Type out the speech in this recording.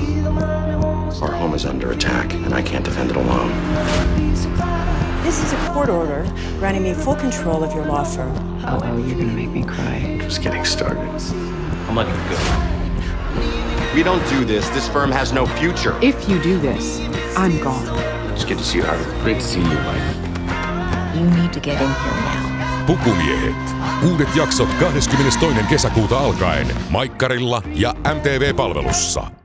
Our home is under attack, and I can't defend it alone. This is a court order granting me full control of your law firm. Oh, oh, you're gonna make me cry. Just getting started. I'm letting you go. We don't do this. This firm has no future. If you do this, I'm gone. It's good to see you, Harvey. Great to see you, Mike. You need to get in here now. Pukumiehet. Uudet jaksot 22. kesäkuuta alkaen Maikkarilla ja MTV-palvelussa.